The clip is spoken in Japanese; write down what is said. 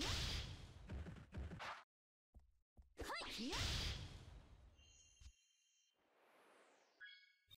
はい。